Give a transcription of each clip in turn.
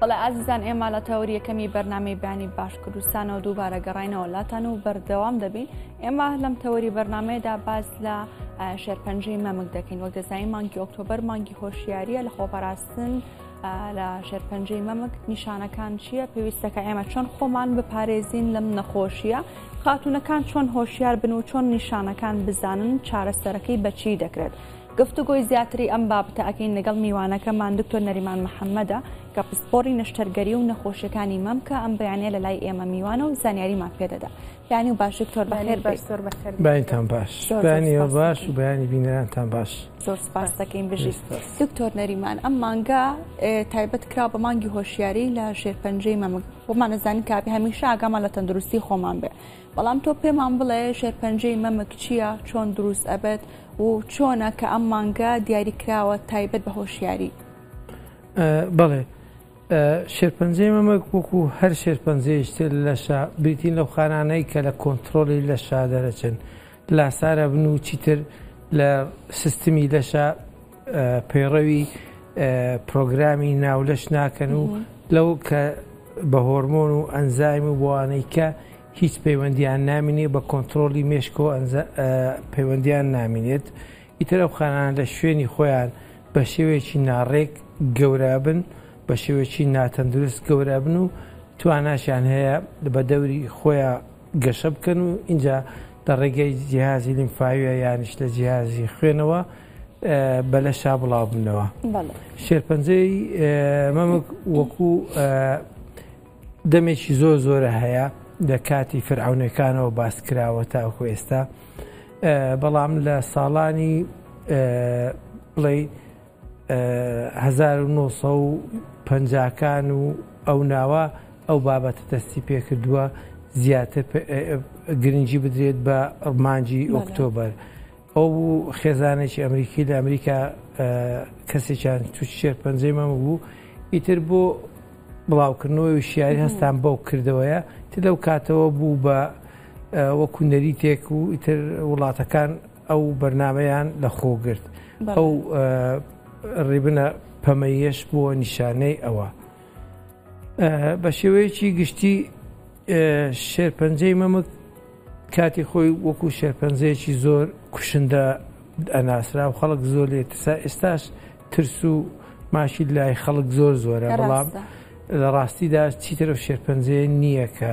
بەڵێ ئازیزان ئێمە لە تەوریەکەمی بەرنامی بانی باش کوردستانەوە دووبارە گەڕینەوە لاتان و بەردەوام دەبین ئێمە لەم تەوەری بەرنمەیەدا باز لە شێرپەنجەی مەمک دەکەین وەک دەزای مانگی ئۆکتۆبەر مانگی هۆشیاریە لە خۆپاراستن لە ژێرپەنجەی مەمک نیشانەکان چییە پێویستەکە ئێمە چۆن خۆمان بپارێزین لەم نەخۆشیە خاتونەکان چۆن هۆشیار بن و چۆن نیشانەکان بزانن چارەسەرەکەی بەچی دەکرێت گفتوگۆی زیاتری ئەم بابتە ئەکەین لەگەڵ میوانەکەمان دکتۆر نەریمان محەممەدە کە پسپۆری نەشتەرگەری و نەخۆشیەکانی مەمکە ئەم بەیانە لە لای ئێمە میوانە و زانیاریمان پێدەدا یانی و باش دکتۆر بەخێر بێی. باش زۆر بەخێر بێی. بەیانتان باش زۆر زۆر بەیانی ئێوە سوپاس باش و دەکەین. بەیانی بینەرانتان باش زۆر سوپاس دەکەین بژی سپاس. دکتۆر نەریمان ئەم مانگە ئێ، تایبەت کراوە بە مانگی هۆشیاری لە ژێرپەنجەی مەمک وەمانەزانی کە ئەبێ هەمیشە ئاگامان لە تەندروستی خۆمان بێ بەڵام تۆ پێمان بڵێ ژێرپەنجەی مەمک چییە چۆن دروست ئەبێت و چۆنە کە ئەم مانگە دیاری کراوە تایبەت بە هۆشیاری. بەڵێ شێرپەنجەی مەمک وەکو هەر شێرپەنجەیەکی تر لەشە، بریتین لەو خانانەی کە لە کۆنترۆڵی لەشا دەرەچن، لاسار ئەبن و چیتر لە سیستمی لەشا پەیڕەوی پرۆگرامی ناو لەش ناکەن و لەو کە بە هۆرمۆن و ئەنزایم و بۆوانەی کە هیچ پەیوەندیان نامینێ بە کۆنترۆڵی مێشکەوە پەیوەندیان نامینێت. ئیتر ئەو خانانە لە شوێنی خۆیان بە شێوەیەکی ناڕێک گەورە ئەبن، بە شێوەیەکی ناتەندروست گەورە ئەبن و تواناشیان هەیە بە دەوری خۆیان گەشە بکەن و ئینجا لە ڕێگەی جیهازی لیمفاوییە یانیش لە جیهازی خوێنەوە بە لەشا بڵاو بنەوە. شێرپەنجەی مەمک وەکوو دەمێکی زۆر زۆرە هەیە لە کاتی فەرعەونەکانەوە باس کراوە تاوەکو ئێستا. بەڵام لە ساڵانی بڵێ 1950کان و ئەو ناوە ئەو بابەتە دەستی پێکردووە زیاتر گرنگجی بدرێت بە ئەڵمانجی ئۆکتۆبەر ئەو خێزانێکی ئەمریکی لە ئەمریکا کەسێکیان تو شێر پەنجەی مەم بوو ئیتر بۆ بڵاوکردنەوەی شیعری هەستان بەو کردەوەیە تر لەو کاتەوە بوو بە وەکو نەریتێک و ئیتر وڵاتەکان ئەو بەرنمەیان لە خۆگرت ئەو ڕیبنە پەمەیەش بووە نیشانەی ئەوە بە شێوەیەکی گشتی شێرپەنجەی مەمک کاتی خۆی وەکو شێرپەنجەیەکی زۆر کوشندە ئەناسرا و خەڵک زۆر لێ ترسا ئێستاش ترس و ماشی لای خەڵک زۆر زۆرە بەڵام لە ڕاستیدا چیترە شێرپەنجەیە نییە کە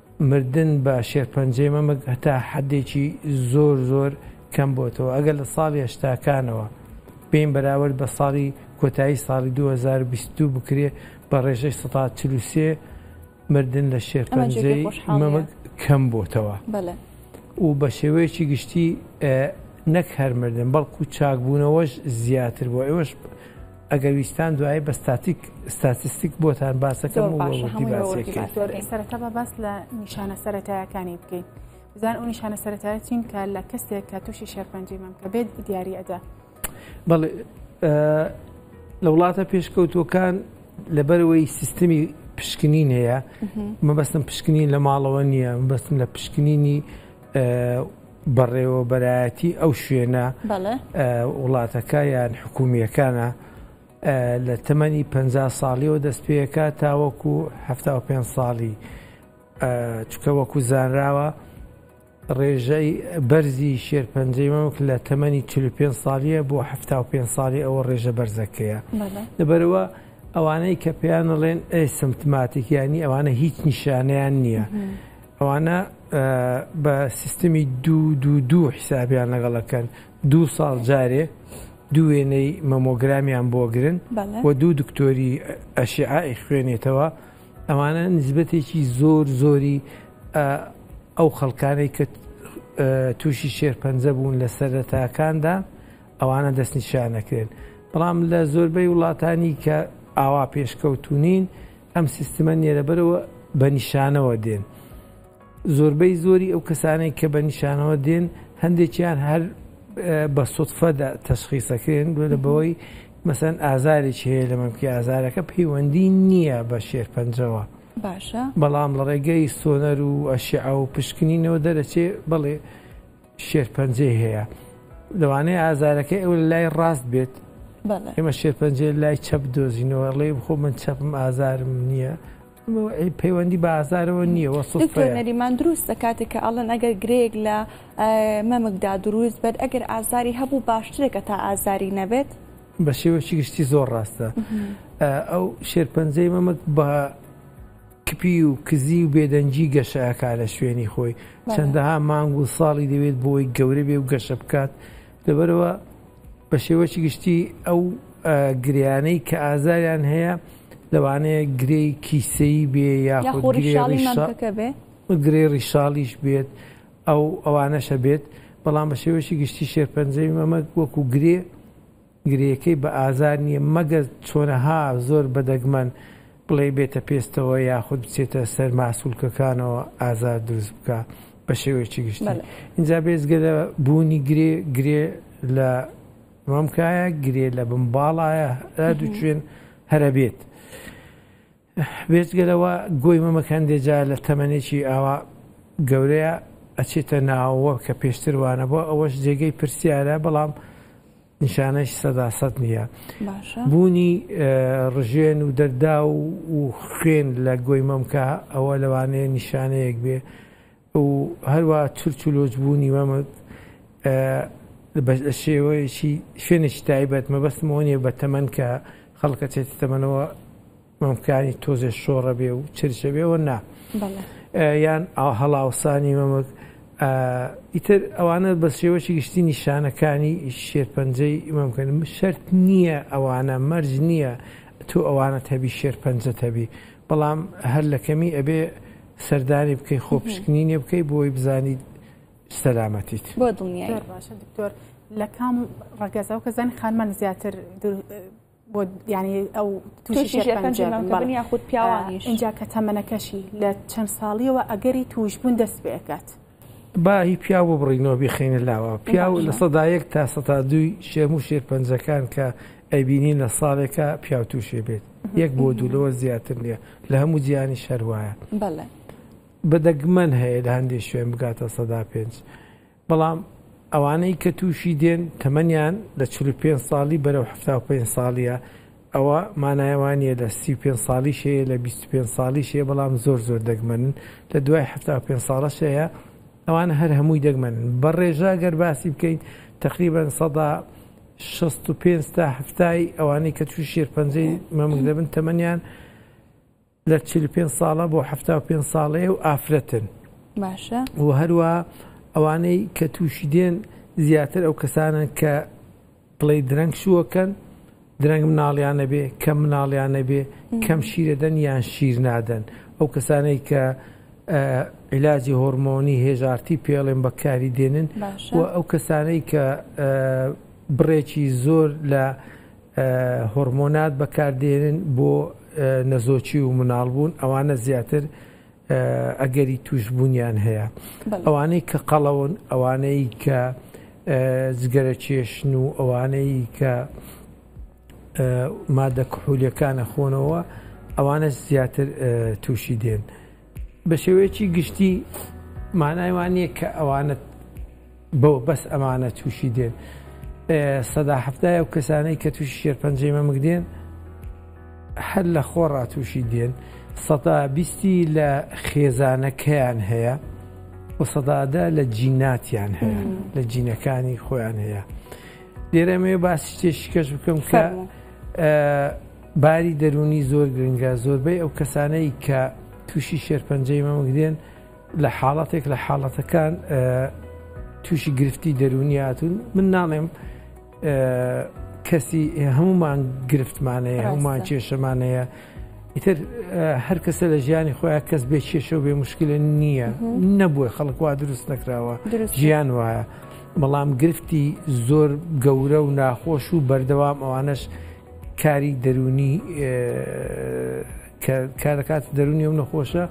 مردن بە شێرپەنجەی مەمک هەتا حەددێکی زۆر زۆر کەم بۆتەوە، ئەگەر لە ساڵی هەشتاکانەوە بێین بەراورد بە ساڵی کۆتایی ساڵی دوو هەزار و بیست و دوو بکرێ بە ڕێژەی سەتا چل و سێ مردن لە شێرپەنجەی مەمک کەم بۆتەوە و بە شێوەیەکی گشتی نەک هەر مردن بەڵکو چاکبوونەوەش زیاتر بۆ ئێوەش ئەگەر ویستان دوایی بە ستاتیک ستاتستیک بۆتان باسەکەم زۆر و باشە وەوردی هەمووی باسێک وەوردی کرد. باسەکەی. سەرەتا با باس لە نیشانە سەتایەکانی بکەین بزان ئەو نیشانە سەتایە چین کە لە کەسێک کە تووشی شێرپەنجی مەم کە بێت دیاری ئەدا بەڵێ ئە، لە وڵاتە پێشکەوتوەکان لەبەرەوەی سیستمی پشکنین هەیە مەبەستم پشکنین لە ماڵەوە نییە مەبەستم لە پشکنینی ئە، بەڕێوەبەرایەتی ئەو شوێنە وڵاتەکە یان حکومییەکانە لە تەمەنی پ ساڵیەوە دەست پێەکە تاوەکو ه پێ ساڵی چکە وەکو زانراوە ڕێژەی بەرزی شێرپەنجەی مەمک لە تەمەنی 45 ساڵیە بۆ ه پێ ساڵی ئەوە ڕێژە بەرزەکەیە لەبەرەوە ئەوانەی کە پێیانڵێن ئەی سمتماتیک ینی ئەوانە هیچ نیشانیان نییە. ئەوانە بە سیستمی دوو دوو دوو حیسابیان لەگەڵ ئەکەن دوو ساڵ جارێ دوو وێنەی مەمۆگرامیان بۆ گرن و دوو دکتۆری ئەشعائی خوێنێتەوە ئەوانە نزبەتێکی زۆر زۆری ئەو خەڵکانەی کە تووشی شێرپەنجە بوون لە سەرەتاکاندا ئەوانە دەستنیشانەکرێن بەڵام لە زۆربەی وڵاتانی کە ئاوا پێشکەوتونین ئەم سیستمە نێرەبەرەوە بە نیشانەوە دێن زۆربەی زۆری ئەو کەسانەی کە بە نیشانەوە دێن هەندێکیان هەر بە سوتفەدا تەشخیسەکرێن دوێ لە بەوەی مەسەن ئازارێک هەیە لە مەمکی ئازارەکە پەیوەندی نییە بە شێرپەنجەوە باشە بەڵام لە ڕێگەی سۆنەر و ئەشیعە و پشکنینەوە دەرەچێ بڵێ شێرپەنجەی هەیە لەوانەیە ئازارەکەی ئەو لای ڕاست بێت ئێمە شێرپەنجەی لای چەپ دۆزینەوە ڵێ بخۆ من چەپم ئازارم نییە پەیوەندی بە ئازارەوە نییە وەسڵنەریمان دروستە کاتێک کە ئەڵەن ئەگەر گرێک لە مەمکدا دروست بێت ئەگەر ئازاری هەبوو باشترێکە تا ئازاری نەبێت بە شێوەی گشتی زۆر ڕاستە ئەو شێرپەنجەی مەمک بە کپی و کزی و بێدەنگی گەشە ئەکا لە شوێنی خۆی چەندەها مانگ و ساڵی دەوێت بۆی گەورە بێ و گەشە بکات لەبەرەوە بە شێوەی گشتی ئەو گریانەی کە ئازاریان هەیە لەوانەیە گرێی کیسەی بێ یاخود گرێ ڕیشاڵیش بێت ئەو ئەوانەشە بێت بەڵام بە شێوەی گشتی شێرپەنجەی مەمەک وەکو گرێ گرێکەی بە ئازار نییە مەگەر چۆنەها زۆر بە دەگمەن بڵێی بێتە پێستەوە یاخود بچێتە سەر ماسولکەکانەوە ئازار دروست بکا بە شێوەیەکی گشتی ئینجا بێزگە لە بوونی گرێ گرێ لە مەمکایە گرێ لە بم باڵایە دوچێن هەرە بێت. بێجگە لەوە گۆی مەمەکان دێ جا لە تەمەنێکی ئاوا گەورەیا ئەچێتە ناوەوە کە پێشتر وانەبووە ئەوەش جێگەی پرسیارە بەڵام نیشانەش سەداسەد نییە بوونی ڕژێن و دەردا و خوێن لە گۆی مەمکە ئەوە لەوانەیە نیشانەیەک بێ و هەروا چرچ و لۆچ بوونی مەمک بە شێوەیەکی شوێنێکی تایبەت مەبەستم ئەوە نیە بە تەمەن کە خەڵک ئەچێتە تەمەنەوە مەمکانی تۆزێ شۆڕە بێ و چرچە بێ وە نا بەڵێ یان ئاو هەڵاوسانی مەمک ئا، ئیتر ئەوانە بە شێوەیەکی گشتی نیشانەکانی شێرپەنجەی مەمکن شەرت نییە ئەوانە مەرج نییە تۆ ئەوانەت هەبی شێرپەنجەت هەبی بەڵام هەر لە کەمی ئەبێ سەردانی بکەی خۆ پشکنینێ بکەی بۆی بزانیت سەلامەتیت بۆ دڵنیای باشە دکتۆر لە کام ڕگەزەوە کە زانانی خانمان زیاتر بۆ ینی ئەو توشیشەکەنجابنی یاخود پیاوانیش اینجا کە تەمەەکەشی لە چەند ساڵیەوە ئەگەری توشببوون دەست پێکات با هی پیاو ببڕینەوە بیخەینە لاوە پیاو لە سەدایەک تا سەتا دووی شێم و شێر پەنجەکان کە ئەیبینین لە ساڵێکە پیاو تووشێ بێت یەک بۆ دوو لەوە زیاتر نییە لە هەموو جیانی شەر وایە بەدەگمەن هەیە لە هەندێک شوێن بگاتە سەدا پێنج بەڵام ئەوانەی کە تووشی دێن تەمەنیان لە چ پێ ساڵی بەرەو ه پێ ساڵیە ئەوە مانای وانیە لە سی و پێنج ساڵیش هەیە لە بیست و پێنج ساڵیش هەیە بەڵام زۆر زۆر دەگمەنن لە دوای حەفتا و پێنج ساڵەش هەیە ئەوانە هەر هەمووی دەگمەنن بە ڕێژە گەر باسی بکەین تقریبەن سەدا شەست و پێنج تا حەفتای ئەوانەی کە تووشی شێرپەنجەی مەمک دەبن تەمەنیان لە چل و پێنج ساڵە بۆ حەفتا و پێنج ساڵەیە و ئافرەتن. باشە. و هەروا ئەوانەی کە تووشی دێن زیاتر ئەو کەسانن کە بڵێ درەنگ شووەکەن، درەنگ مناڵیان نەبێ، کەم مناڵیان نەبێ، کەم شیرەدەن یان شیر نادەن. ئەو کەسانەی کە عیلاجی هۆرمۆنی هێژارتی پێڵێن بەکاری دێنن و ئەو کەسانەی کە بڕێکی زۆر لە هۆڕمۆنات بەکاردێنن بۆ نەزۆکی و مناڵ بوون ئەوانە زیاتر ئەگەری توشببوونیان هەیە ئەوانەی کە قەڵەون ئەوانەی کە زگەرە چێشن و ئەوانەی کە مادە کحولیەکانە خۆنەوە ئەوانە زیاتر تووشی دێن. بە شێوەیەکی گشتی مانای وا نییە کە ئەوانە بەو بەس ئەمانە تووشی دێن سەدا هەفتای ئەو کەسانەی کە تووشی شێرپەنجەی مەمک دێن هەر لە خۆ ڕاتوشی دێن سەدا بیستی لە خێزانەکەیان هەیە و سەدادە لە جیناتیان هەیە لە جینەکانی خۆیان هەیە لێرەمەوێ باسی شتێ شکەش بکەم کە باری دەروونی زۆر گرنگە، زۆربەی ئەو کەسانەی کە تووشی شێرپەنجەی مەمک دێن لە حاڵەتێک لە حاڵەتەکان تووشی گرفتی دەروونی هاتوون من ناڵێم کەسی هەمومان گرفتمانەیە هەمومان کێشەمانەیە ئیتر هەر کەسە لە ژیانی خۆیان کەس بێ کێشە و بێ مشکلە نییە نەبووە خەڵکوا دروست نەکراوە ژیان وایە بەڵام گرفتی زۆر گەورە و ناخۆش و بەردەوام ئەوانش کاری دەروونی کارەکات دەرونی و نەخۆشە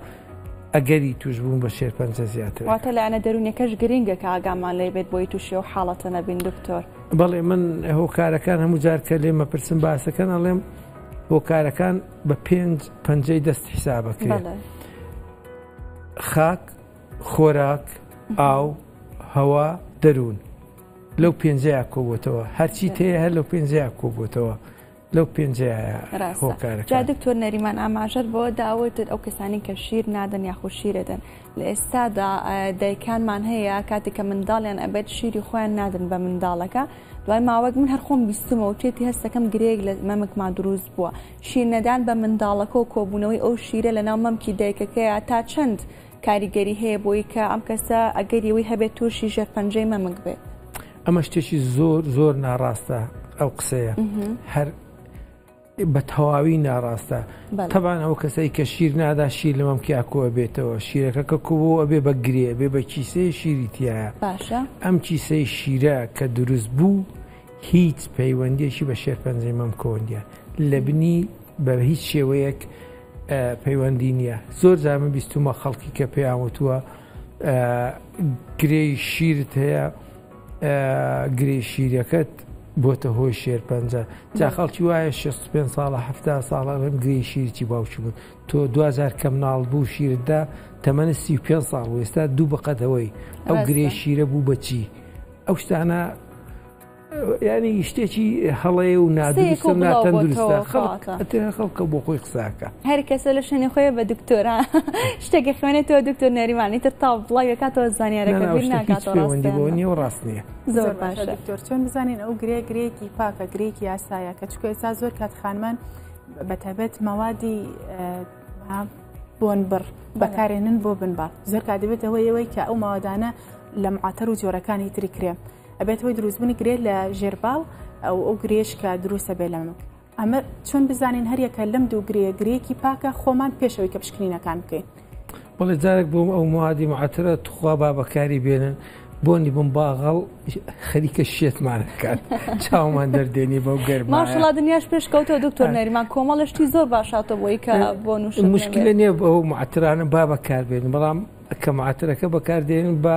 ئەگەری توشبوون بە شێرپەنجە زیاتر واتە لایەنە دەرونەکەش گرنگە کە ئاگامان لێ بێت بۆی تووشی و حاڵەتە نەبین دکتۆر بەڵێ من هۆکارەکان هەموو جارکە لێ مەپرسم باسەکەن ئەڵێم هۆکارەکان بە پێنج پەنجەی دەست حیسابەکرێت خاک خۆراک ئاو هەوا دەروون لەو پێنجەیە کۆبووتەوە هەرچی تەیە هەر لەو پێنجەیە کۆبووتەوە لەو پێنجەیە هۆکارە جا دکتۆر نەریمان ئاماژەر بۆ داوەتت ئەو کەسانی کە شیر نادەن یاخو شیرەدەن لە ئێستادا دایکانمان هەیە کاتێک کە منداڵیان ئەبێت شیری خۆیان نادن بە منداڵەکە دوای ماوەک من هەرخۆم بیستمەوە چێتی هەستەکەم گرێک لە مەمکمان دروست بووە شیر نەدان بە منداڵەکە و کۆبوونەوەی ئەو شیرە لە ناو مەمکی دایکەکەیە تا چەند کاریگەری هەیە بۆی کە ئەم کەسە ئەگەری ئەوەی هەبێت تووشی ژێرپەنجەی مەمک بێت. ئەمە شتێکی زۆر زۆر ناڕاستە ئەو قسەیە هەر بە تەواوی ناڕاستە تەبان ئەو کەسەی کە شیر نادا شیر لە مەمکی ئاکۆ بێتەوە شیرەکە کە کوبوو ئەبێ بە گرێ بێ بە کیسەیە شیری تایە باشە ئەم کیسەی شیرە کە دروست بوو هیچ پەیوەندێکی بە شێرپەنجەی مەمکۆندە لە بنی بە هیچ شێوەیەک پەیوەندی نیە زۆر جار من بیستومە خەڵکی کە پێیان وتووە گرێی شیرت هەیە گرێ شیرەکەت بۆتە هۆی شێرپەنجە جا خەڵکی وایە 65 ساڵە ه ساڵە بم گرێ شیرچی باوکی بوون تۆ دوجار کەم ناڵ بوو شیردا تەمەە 35 ساڵ وێستا دوو بقەتەوەی ئەو گرێ شیرە بوو بەچی ئەو شتانە یانی شتێکی هەڵەیە و نادروستە و ناتەندروستە خەڵک ئەتەوێ خەڵکە بۆ خۆی قساکە هەر کەسە لە شوێنی خۆیە بە دکتۆرا شتێکی خوێنێتەوە دکتۆر نەریمانی تر تا بڵاوەکاتەوە زانیارەکە بیر ناکات و ڕاستەوەندی بۆ نیە و ڕاست نییە زۆر باشە دکتۆر چۆن بزانین ئەو گرێ گرێکی پاکە گرێکی یاسایە کە چکە ئێستا زۆر کات خانمان بەتەبێت مەوادی بۆن بڕ بەکارێنن بۆ بنبات زۆر کات دەبێت ئەوەی ئەوەی کە ئەو ماوادانە لە معاتەر و جۆرەکانی تری کرێ ئەبێت هۆی دروستبوونی گرێ لە ژێرباڵ ئەو ئەو گرێش کە دروستە بێ لەمک ئەمە چۆن بزانین هەریەکە لەم دوو گرێ گرێکی پاکە خۆمان پێشەوەی کە پشکنینەکان بکەین بەڵێ جارێک بۆم ئەو موادی معاترە تخوا با بەکاری بێنن بۆنی بم باغەڵ خەریکە شێتمان بکات چاومان دەردێنی بەو گەرماشڵا دنیاش پێشکەوتە دکتۆر نەریمان کۆمەڵشتی زۆر باشاتە بۆی کە بۆ نوش مشکلە نییە بە ئەو معاترانە با بەکاربێن بەڵام کە معاترەکە بەکاردێنن بە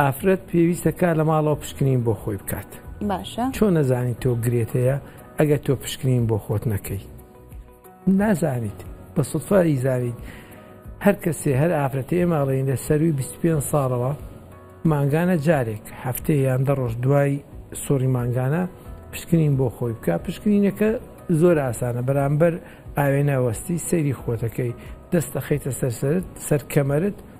ئافرەت پێویستە کار لە ماڵەوە پشکنین بۆ خۆی بکات باشە چۆن نەزانی تۆ گرێت هەیە ئەگەر تۆ پشکنین بۆ خۆت نەکەی نازانیت بە سوفا ئیزانیت هەر کەسێ هەر ئافرەتی ئێماڵین لە سەروی 25 ساڵەوە مانگانە جارێک هەفتەیە یان دە ڕۆژ دوای سۆری مانگانە پشکنین بۆ خۆی بکە پشکنینەکە زۆر ئاسانە بەرامبەر ئاوێنە وەستی سەیری خۆتەکەی دەستە خەیتە سەرسرت سەر کەمەرت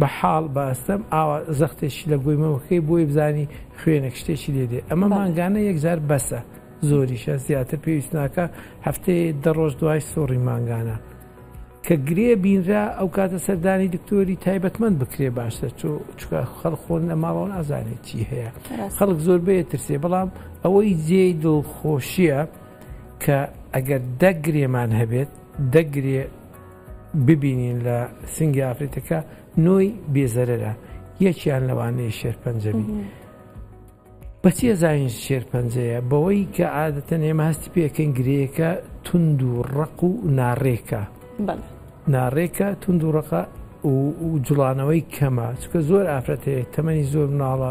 بە حاڵ بەستەم ئاوا زەختێکی لە گۆی مەمکەی بۆی بزانی خوێنێک شتێکی لێ دێ ئەمە مانگانە یەکجار بەسە زۆریشە زیاتر پێویست ناکە هەفتەی دە ڕۆژ دوای سۆڕی مانگانە کە گرێ بینرا ئەو کاتە سەردانی دکتۆری تایبەتمەند بکرێ باشتر چۆ چکە خەڵخۆن لە ماڵەوە نازانێت چی هەیە خەڵک زۆر بێ ترسێ بەڵام ئەوەی جێی دڵخۆشیە کە ئەگەر دەگرێمان هەبێت دەگرێ ببینین لە سنگی ئافرەتەکە نۆی بێزەرەرە یەکیان لەوانەیە شێرپەنجەبی بەچی زانین شێرپەنجەیە بەوەی کە عادەتەن ئێمە هەستی پێکەین گرەیەەکە تونند و ڕق و ناڕێکە ناڕێکە تونند و ڕقە و جوڵانەوەی کەمە چکە زۆر ئافرەتەیە تەمەنی زۆر مناڵە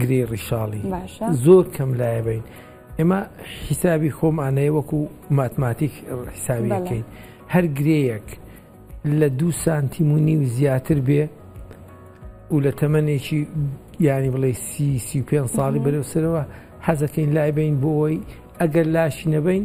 گرێی ڕیشاڵی زۆر کەم لایەبین ئێمە حیسابی خۆمانەیە وەکو ماتماتیک حیسابیەکەین هەر گرێیەک لە دوو سانتیم و نیو زیاتر بێ و لە تەمەێکی ینی بڵێ سی سی پێ ساڵی بەرەوسەرەوە حەزەکەین لای بین بۆ ئەوەی ئەگەر لاشی نەبین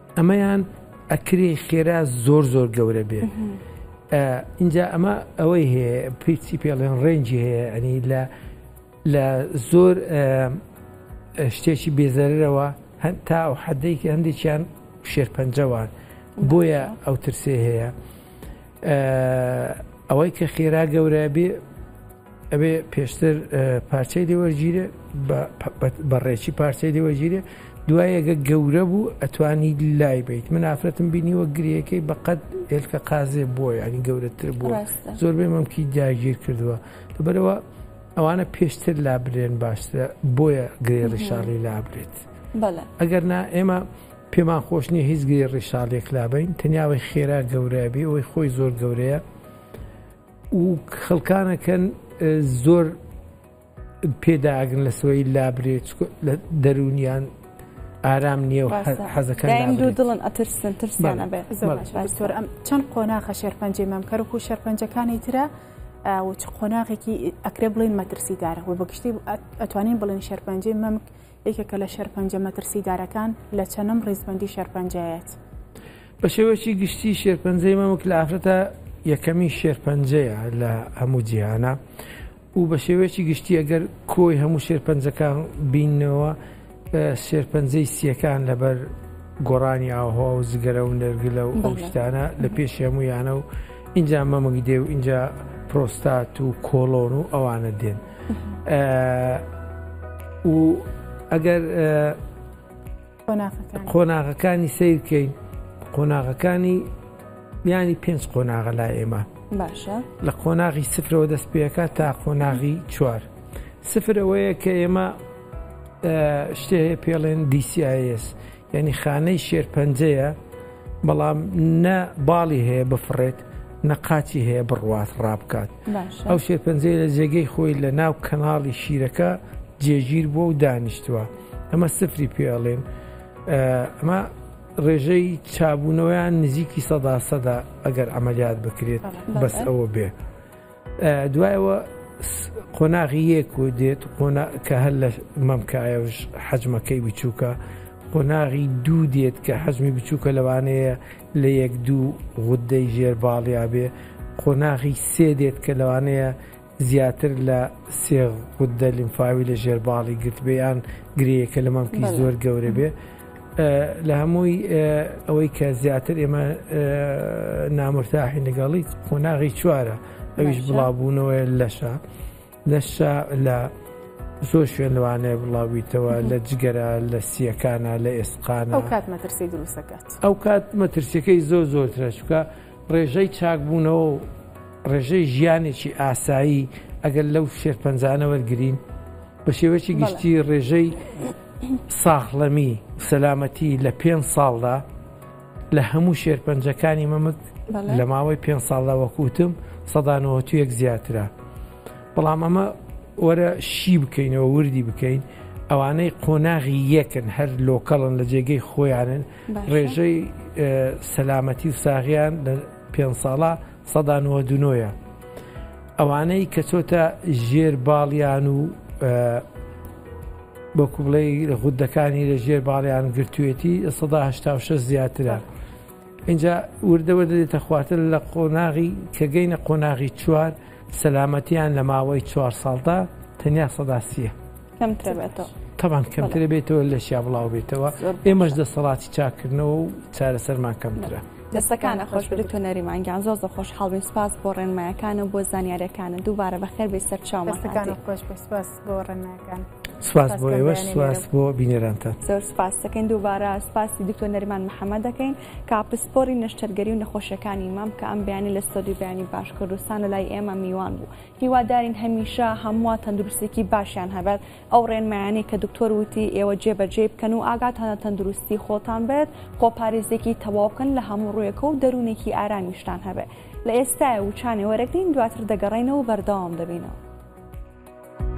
ئەمەیان ئەکرێ خێرا زۆر زۆر گەورە بێ اینجا ئەمە ئەوەی هەیە پیچی پێڵێن ڕێنجی هەیە ئەنی لە لە زۆر شتێکی بێزەرەوە هەند تا و حەدەیەکی هەندێکیان شێرپەنجەوان بۆیە ئەو ترسێ هەیە ئەوەی کە خێرا گەورە بێ ئەبێ پێشتر پارچەی دەوەرگیرێ بە ڕێکی پارچەی دەوەگیرێ دوایەگە گەورە بوو ئەتوانی لای بیت من ئافرەتم بینیوە گرەکەی بەقەت هێلکە قازێ بووە ینی گەورەتر بووە زۆربەی مەمکی داگیر کردووە لەبەرەوە ئەوانە پێشتر لابرێن باشترە بۆیە گرێ ڕیشاڵی لابرێت ئەگەر نا ئێمە پێمان خۆش نیە هیچ گرێ ڕیشاڵێک لابین تەنیاوەی خێرا گەورەبی ئەوەی خۆی زۆر گەورەیە و خەڵکانەکەن زۆر پێداگرن لە سوەی لابرێ لە دەرونیان ئارام نییە و حەزەکان دوو دڵن ئەترسن ترسیانە بێت زۆر ئەم چەند قۆناخە شێرپەنجەی مەمکەرک و شەرپەنجەکانی ترە و چ قۆناغێکی ئەکرێ بڵین مەترسیدارە و بەگشتی ئەتوانین بڵێن شەرپەنجەی مەمک یەکێکە لە شێرپەنجە مەترسیدارەکان، لە چەنم ڕیزبەندی شێرپەنجەیەت. بە شێوەیەکی گشتی شێرپەنجەی مەمک لە ئافرەتا یەکەمین شێرپەنجەیە لە هەموو جیهانا و بە شێوەیەکی گشتی ئەگەر کۆی هەموو شێرپەنجەکان بینەوە شێرپەنجەی سییەکان لەبەر گۆڕانی ئاوهەوا و جگەرە و نەرگلە و ئەو شتانە لە پێش هەموویانە و ئینجا مەمک دێ و ئینجا پرۆستات و کۆڵۆن و ئەوانە دێن. و ئەگەر قۆناغەکانی سیرکەین قۆناغەکانی بیانی پێنج قۆناغە لا ئێمە باشە لە قۆناغی سفرەوە دەست پێەکە تا قۆناغی چوار سفرەوەیە کە ئێمە شتێ پێڵێن دیسیS یانی خانەی شێرپەنجەیە بەڵام نە باڵی هەیە بفڕێت نە قاچی هەیە بڕوات ڕابکات ئەو شێرپەنجەیە لە جێگەی خۆی لە ناو کەناڵی شیرەکە جێگیر بووە و دانیشتووە ئەمە سفری پێڵێن ئەمە ڕێژەی چابوونەوەیان نزیکی سەدا سەدا ئەگەر ئەمەلیات بکرێت بەس ئەوە بێ. دوایەوە قۆناغی یەک و دێت قۆنا کە هەر لە مەمکایەش حەجمەکەی بچووکە قۆناغی دوو دێت کە حەزمی بچووکە لەوانەیە لە یەک دوو غوددەی ژێر باڵیا بێ قۆناغی سێ دێت کە لەوانەیە زیاتر لە سێ غوددە لیمفاوی لە ژێر باڵی گرتبیان گرەیەکە لە مەمکی زۆر گەورە بێ لە هەمووی ئەوەی کە زیاتر ئێمە نامرتاحی لەگەڵی قۆناغی چوارە ئەویش بڵاوبوونەوەی لەشە لەشە لە زۆر شوێن لەوانەیە بڵاویتەوە لە جگەرە لە سیەکانە لە ئێسقان ئەو کات مەترسی دروستەکات ئەو کات مەترسیەکەی زۆر زۆر ترەشکە ڕێژەی چاکبوونەوە و ڕێژەی ژیانێکی ئاسایی ئەگەر لەو شێرپەنجانەوە گرین بە شێوەیەکی گشتی ڕێژەی ساخڵەمی سەلامەتی لە پێنج ساڵدا لە هەموو شێرپەنجەکانی مەمک لە ماوەی پێنج ساڵدا وەکوتم سەدانەوەتویەک زیاترە بەڵام ئەمە وەرە شی بکەینەوە وردی بکەین ئەوانەی قۆناغی یەکن هەر لۆکەڵن لە جێگەی خۆیانن ڕێژەی سەلامەتی و ساغیان لە پێ ساڵە سەدا نۆە دونۆیە ئەوانەی کە چۆتە ژێر باڵیان و بۆ کوبڵی غودەکانی لە ژێر باڵیان گرتوێتی سەدا هشتا شە زیاترە. اینجا وردەوە دەێتە خواتر لە قۆناغی کە گەینە قۆناغی چوار سەلامەتیان لە ماوەی چوار ساڵدا تەنیا سەداسیە. کەمترە بێتەوە تەبان کەمترە بێتەوە لە شیا بڵاو بێتەوە ئێمەش دەسەڵاتی چاکردنەوە و چارەسەرمان کەمترە دەستەکانە خۆش بێت و نەریمانگیان زۆر زە خۆش حاڵبین سپاس بۆ ڕێنمایەکانە بۆ زانیارەکانە دووبارە بەخێر بێ سەر چاومەستەکان خۆش بە سپاس بۆ ڕێنمایەکان سپاس بۆ ئێوە سپاس بۆ بینەرانتان زۆر سپاس دەکەین دووبارە سپاسی دکتۆر نەرمان محەممە دەکەین کاپسپۆری نەشتەرگەری و نەخۆشیەکانی مام کە ئەم بیانی لە ستۆدی بیانی باش کوردستان لە لای ئێمە میوان بوو هیوادارین هەمیشە هەمووان تەندروستیکی باشیان هەبێت ئەو ڕێنمایانەی کە دکتۆر وتی ئێوە جێبەجێی بکەن و ئاگاتانە تەندروستی خۆتان بێت خۆپارێزێکی تەواو بکەن لە هەموو ڕوویەکە و دەروونێکی ئارامیشتان هەبێت لە ئێستای وچانێ وەرەگرین دواتر دەگەڕێنەوە بەردەوام دەبینەوە.